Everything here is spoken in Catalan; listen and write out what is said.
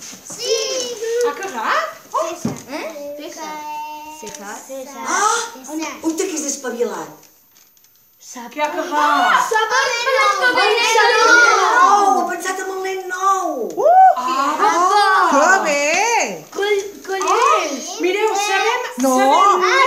Sí. Ha cagat? Oh. César. Eh? César. César. César. Ah! te que és espavilat. Sap ha cagat. Sap el nen nou. El nen nou. Ha pensat en el nen nou. Ah! Que bé! Collons! Mireu, sabem... No! Sabem...